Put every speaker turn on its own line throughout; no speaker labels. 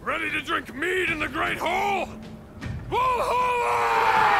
Ready to drink mead in the Great Hall? Valhalla!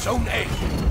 Zone A.